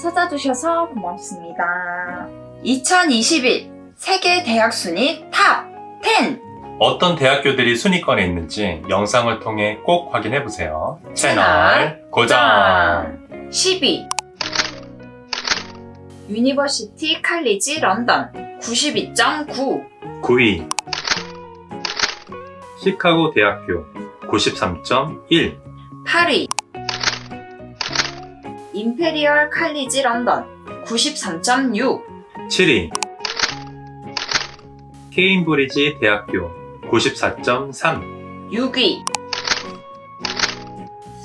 찾아주셔서 고맙습니다. 2021 세계 대학 순위 top 10! 어떤 대학교들이 순위권에 있는지 영상을 통해 꼭 확인해 보세요. 채널 채널 고정! 12 유니버시티 칼리지 런던 92.9 9위 시카고 대학교 93.1 8위 임페리얼 칼리지 런던 93.6 7위. 케임브리지 대학교 94.3 6위.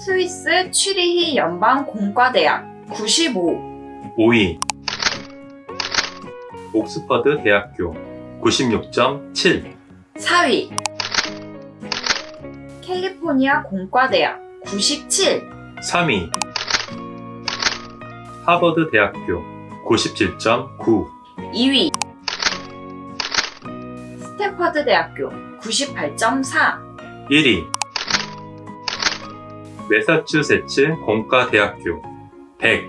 스위스 취리히 연방 공과대학. 95 5위. 옥스퍼드 대학교 96.7 4위. 캘리포니아 공과대학. 97 3위 하버드 대학교 97.9 2위. 스탠퍼드 대학교 98.4 1위. 매사추세츠 공과대학교 100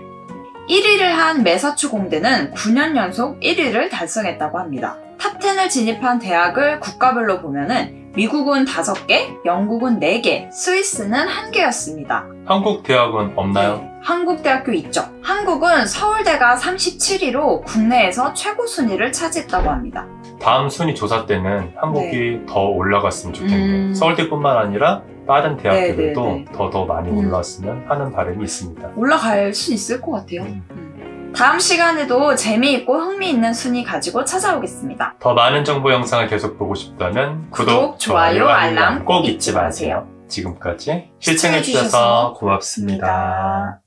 1위를 한 매사추 공대는 9년 연속 1위를 달성했다고 합니다. 탑10을 진입한 대학을 국가별로 보면은 미국은 5개, 영국은 4개, 스위스는 1개였습니다. 한국 대학은 없나요? 한국 대학교 있죠. 한국은 서울대가 37위로 국내에서 최고 순위를 차지했다고 합니다. 다음 순위 조사 때는 한국이 더 올라갔으면 좋겠네요. 네. 음. 서울대뿐만 아니라 다른 대학교들도 네, 네, 더더 많이 음. 올라왔으면 하는 바람이 있습니다. 올라갈 수 있을 것 같아요. 음. 다음 시간에도 재미있고 흥미있는 순위 가지고 찾아오겠습니다. 더 많은 정보 영상을 계속 보고 싶다면 구독, 구독, 좋아요, 알람 꼭 잊지 마세요. 지금까지 시청해주셔서. 고맙습니다.